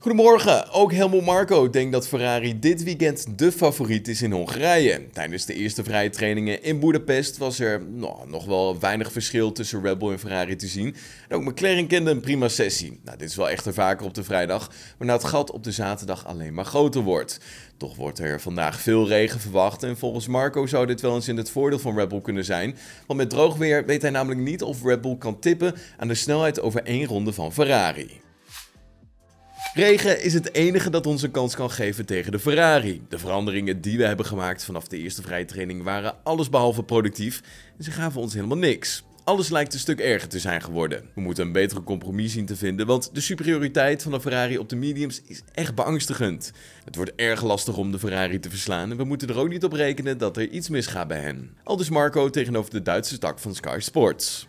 Goedemorgen, ook Helmut Marko denkt dat Ferrari dit weekend de favoriet is in Hongarije. Tijdens de eerste vrije trainingen in Budapest was er nou, nog wel weinig verschil tussen Red Bull en Ferrari te zien. En ook McLaren kende een prima sessie. Nou, dit is wel echter vaker op de vrijdag, waarna het gat op de zaterdag alleen maar groter wordt. Toch wordt er vandaag veel regen verwacht en volgens Marco zou dit wel eens in het voordeel van Red Bull kunnen zijn. Want met droog weer weet hij namelijk niet of Red Bull kan tippen aan de snelheid over één ronde van Ferrari. Regen is het enige dat ons een kans kan geven tegen de Ferrari. De veranderingen die we hebben gemaakt vanaf de eerste vrije training waren allesbehalve productief en ze gaven ons helemaal niks. Alles lijkt een stuk erger te zijn geworden. We moeten een betere compromis zien te vinden, want de superioriteit van de Ferrari op de mediums is echt beangstigend. Het wordt erg lastig om de Ferrari te verslaan en we moeten er ook niet op rekenen dat er iets misgaat bij hen. Aldus Marco tegenover de Duitse tak van Sky Sports.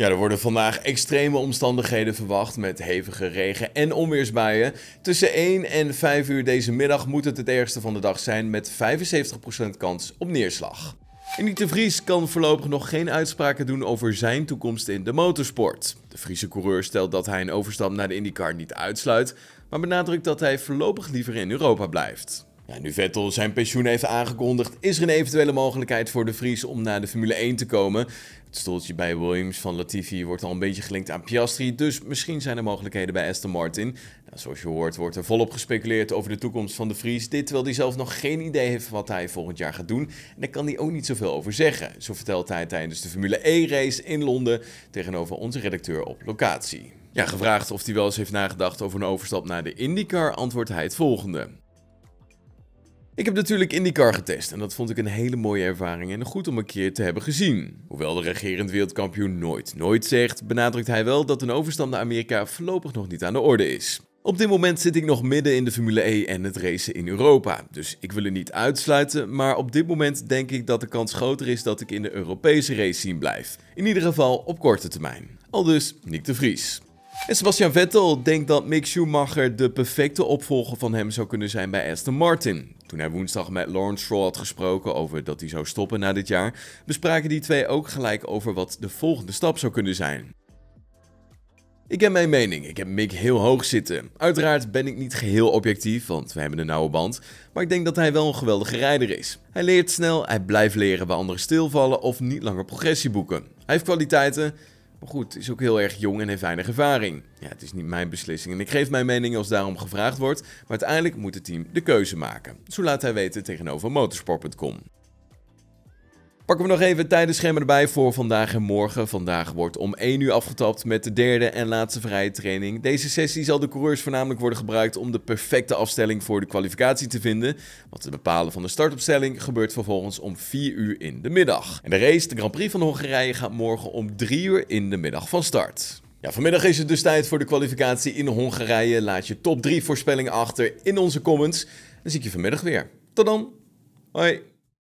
Ja, er worden vandaag extreme omstandigheden verwacht met hevige regen en onweersbuien. Tussen 1 en 5 uur deze middag moet het het ergste van de dag zijn met 75% kans op neerslag. En de Vries kan voorlopig nog geen uitspraken doen over zijn toekomst in de motorsport. De Friese coureur stelt dat hij een overstap naar de IndyCar niet uitsluit, maar benadrukt dat hij voorlopig liever in Europa blijft. Ja, nu Vettel zijn pensioen heeft aangekondigd, is er een eventuele mogelijkheid voor de Vries om naar de Formule 1 te komen. Het stoeltje bij Williams van Latifi wordt al een beetje gelinkt aan Piastri, dus misschien zijn er mogelijkheden bij Aston Martin. Nou, zoals je hoort wordt er volop gespeculeerd over de toekomst van de Vries, dit terwijl hij zelf nog geen idee heeft wat hij volgend jaar gaat doen. En daar kan hij ook niet zoveel over zeggen. Zo vertelt hij tijdens de Formule E-race in Londen tegenover onze redacteur op locatie. Ja, gevraagd of hij wel eens heeft nagedacht over een overstap naar de IndyCar, antwoordt hij het volgende. Ik heb natuurlijk IndyCar getest en dat vond ik een hele mooie ervaring en goed om een keer te hebben gezien. Hoewel de regerend wereldkampioen nooit nooit zegt, benadrukt hij wel dat een overstand naar Amerika voorlopig nog niet aan de orde is. Op dit moment zit ik nog midden in de Formule E en het racen in Europa, dus ik wil het niet uitsluiten, maar op dit moment denk ik dat de kans groter is dat ik in de Europese race scene blijf. In ieder geval op korte termijn. Al dus Nick de Vries. En Sebastian Vettel denkt dat Mick Schumacher de perfecte opvolger van hem zou kunnen zijn bij Aston Martin. Toen hij woensdag met Lawrence Stroll had gesproken over dat hij zou stoppen na dit jaar, bespraken die twee ook gelijk over wat de volgende stap zou kunnen zijn. Ik heb mijn mening, ik heb Mick heel hoog zitten. Uiteraard ben ik niet geheel objectief, want we hebben een nauwe band, maar ik denk dat hij wel een geweldige rijder is. Hij leert snel, hij blijft leren waar anderen stilvallen of niet langer progressie boeken. Hij heeft kwaliteiten, maar goed, is ook heel erg jong en heeft weinig ervaring. Ja, het is niet mijn beslissing en ik geef mijn mening als daarom gevraagd wordt, maar uiteindelijk moet het team de keuze maken. Zo laat hij weten tegenover motorsport.com. Pakken we nog even het tijdenschema erbij voor vandaag en morgen. Vandaag wordt om 1 uur afgetapt met de derde en laatste vrije training. Deze sessie zal de coureurs voornamelijk worden gebruikt om de perfecte afstelling voor de kwalificatie te vinden. Wat het bepalen van de startopstelling gebeurt vervolgens om 4 uur in de middag. En de race, de Grand Prix van Hongarije, gaat morgen om 3 uur in de middag van start. Ja, vanmiddag is het dus tijd voor de kwalificatie in Hongarije. Laat je top 3 voorspellingen achter in onze comments. Dan zie ik je vanmiddag weer. Tot dan. Hoi.